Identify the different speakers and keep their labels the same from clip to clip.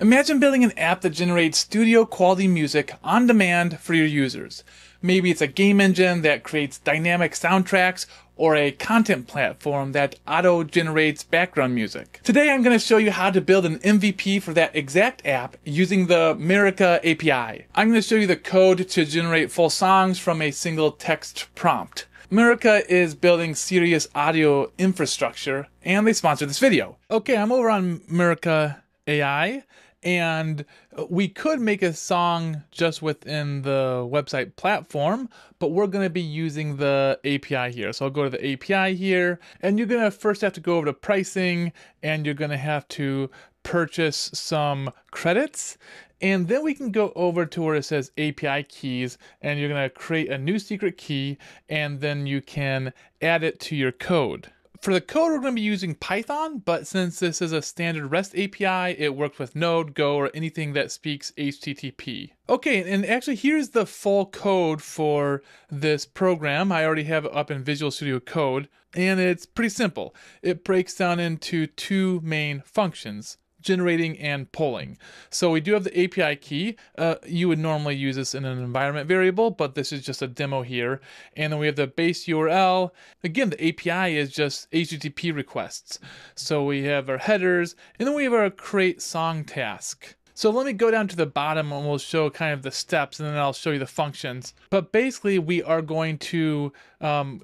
Speaker 1: Imagine building an app that generates studio quality music on demand for your users. Maybe it's a game engine that creates dynamic soundtracks or a content platform that auto generates background music. Today I'm going to show you how to build an MVP for that exact app using the Mureka API. I'm going to show you the code to generate full songs from a single text prompt. Mureka is building serious audio infrastructure and they sponsor this video. Okay, I'm over on Mureka AI and uh, we could make a song just within the website platform, but we're going to be using the API here. So I'll go to the API here, and you're going to first have to go over to pricing, and you're going to have to purchase some credits. And then we can go over to where it says API keys, and you're going to create a new secret key, and then you can add it to your code. For the code, we're going to be using Python, but since this is a standard REST API, it works with Node, Go, or anything that speaks HTTP. Okay, and actually here's the full code for this program. I already have it up in Visual Studio Code, and it's pretty simple. It breaks down into two main functions generating and polling. So we do have the API key. Uh, you would normally use this in an environment variable, but this is just a demo here. And then we have the base URL. Again, the API is just HTTP requests. So we have our headers, and then we have our create song task. So let me go down to the bottom and we'll show kind of the steps and then I'll show you the functions. But basically we are going to um,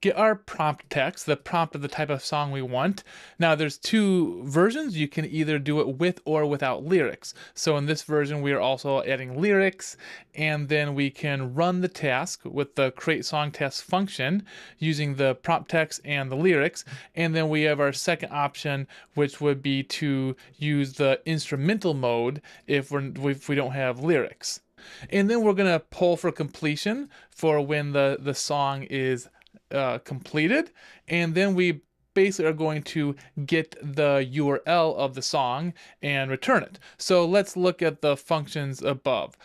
Speaker 1: get our prompt text, the prompt of the type of song we want. Now there's two versions. You can either do it with or without lyrics. So in this version, we are also adding lyrics and then we can run the task with the create song task function using the prompt text and the lyrics. And then we have our second option, which would be to use the instrumental mode if, we're, if we don't have lyrics. And then we're going to pull for completion for when the, the song is uh, completed. And then we basically are going to get the URL of the song and return it. So let's look at the functions above.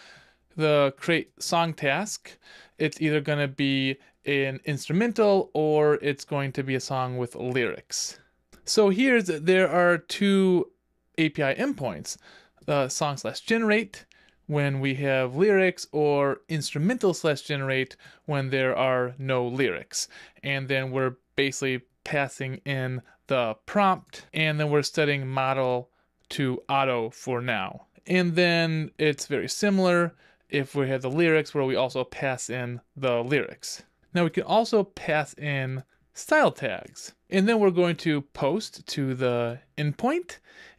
Speaker 1: The create song task, it's either going to be an instrumental or it's going to be a song with lyrics. So here's, there are two API endpoints, the song slash generate when we have lyrics or instrumental slash generate when there are no lyrics. And then we're basically passing in the prompt and then we're setting model to auto for now. And then it's very similar if we have the lyrics where we also pass in the lyrics. Now we can also pass in style tags. And then we're going to post to the endpoint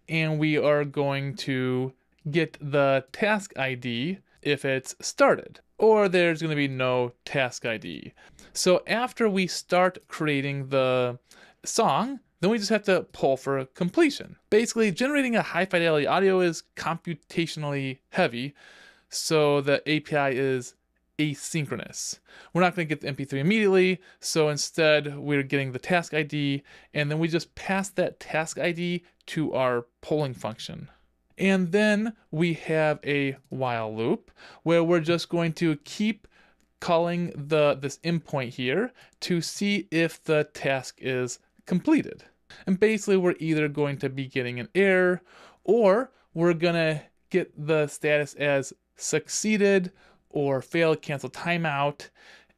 Speaker 1: and we are going to get the task ID if it's started, or there's going to be no task ID. So after we start creating the song, then we just have to pull for completion. Basically, generating a high fidelity audio is computationally heavy, so the API is asynchronous. We're not going to get the MP3 immediately, so instead we're getting the task ID, and then we just pass that task ID to our polling function. And then we have a while loop where we're just going to keep calling the this endpoint here to see if the task is completed. And basically we're either going to be getting an error or we're gonna get the status as succeeded or failed cancel timeout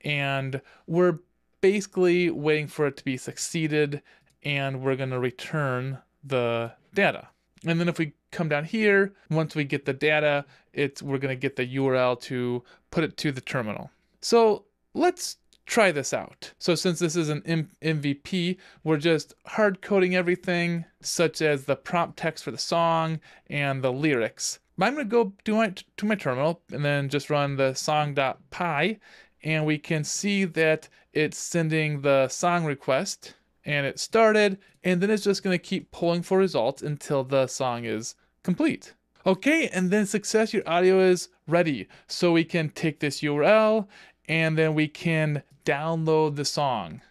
Speaker 1: and we're basically waiting for it to be succeeded and we're gonna return the data. And then if we come down here, once we get the data, it's we're going to get the URL to put it to the terminal. So let's try this out. So since this is an M MVP, we're just hard coding everything, such as the prompt text for the song and the lyrics. I'm going to go do my, to my terminal and then just run the song.py and we can see that it's sending the song request and it started, and then it's just going to keep pulling for results until the song is complete. Okay, and then success, your audio is ready. So we can take this URL and then we can download the song.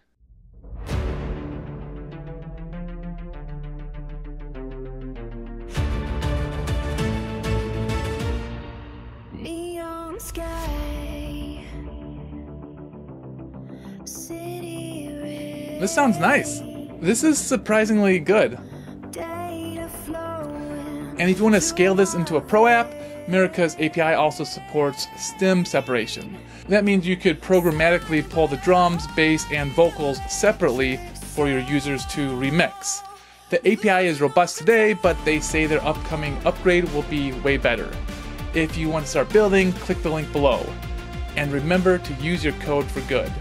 Speaker 1: This sounds nice. This is surprisingly good. And if you want to scale this into a pro app, Mureka's API also supports stem separation. That means you could programmatically pull the drums, bass, and vocals separately for your users to remix. The API is robust today, but they say their upcoming upgrade will be way better. If you want to start building, click the link below. And remember to use your code for good.